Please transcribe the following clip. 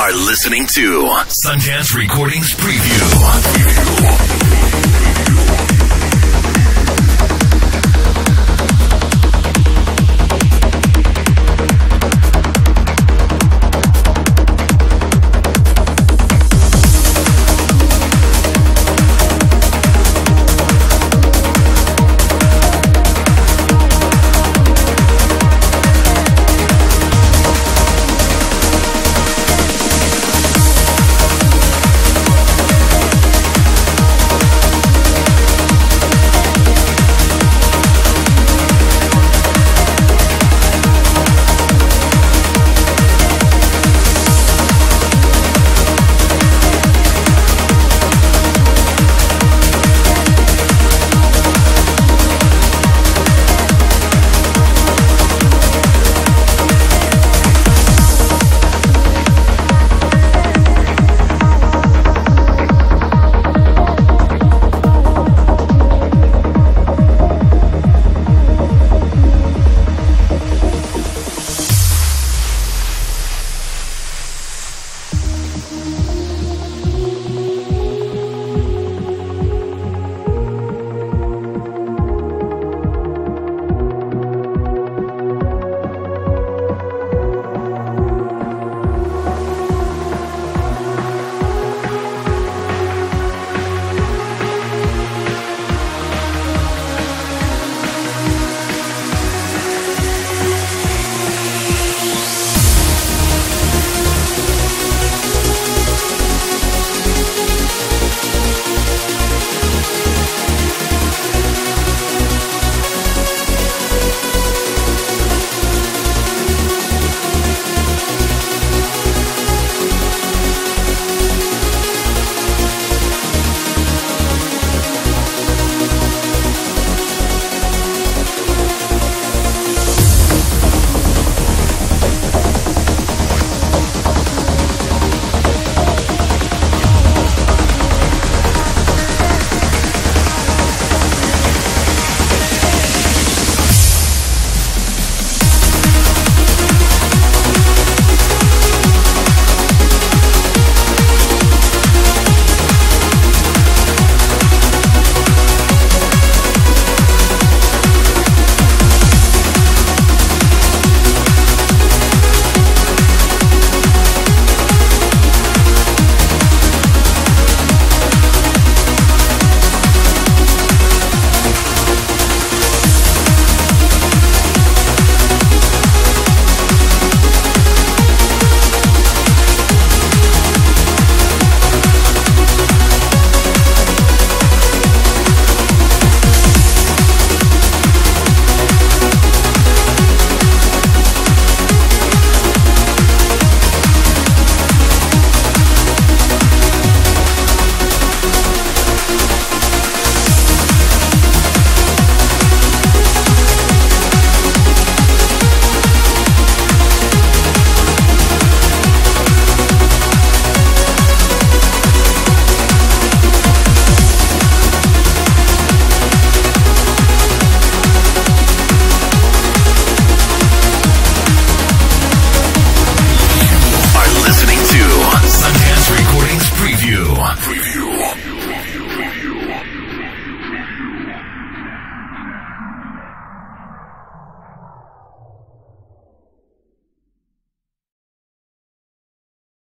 are listening to Sundance Recordings Preview.